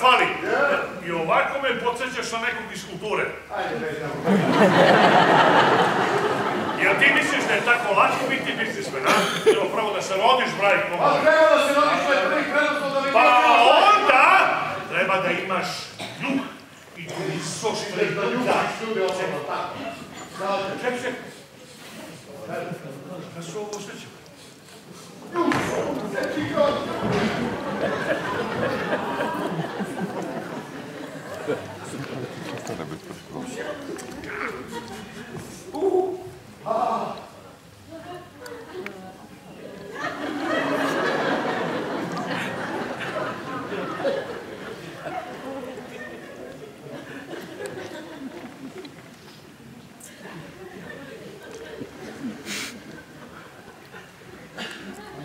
fali. I ovako me podsjećaš na nekog iz kulture. Jel ti misliš da je tako lako biti biznismen, a? Treba prvo da se rodiš, braj, Pa treba da se rodiš, to je prvi da bi... Pa onda treba da imaš ljub i tu iso što je da ljubaš. Ček, ček. Ja se ovo osjećam.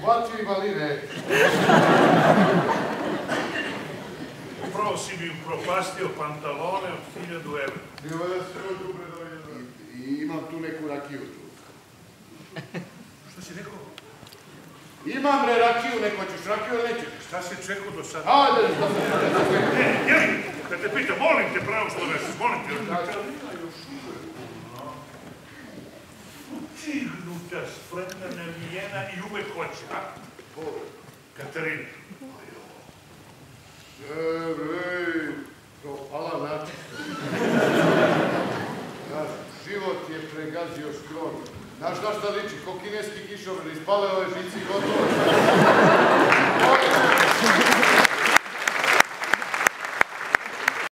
Facci riparire. Prossimi un propastio pantalone a fine 2 euro. Tu neku rakiju tu. Što si rekao? Imam re rakiju, neko ćeš rakiju ili nećeš? Šta si čekao do sada? Ajde, što se Ne, jeli, kad te pitam, molim te pravo što nesiš, molim te. Ucignuta, spremna, navijena i uvek hoće, a? Katarina. Život je pregazio skroz. Znaš na šta liči, ko kineski kišobran, ispale ove žici gotovo.